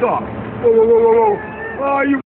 Stop. Whoa, whoa, whoa, whoa, whoa. Oh, you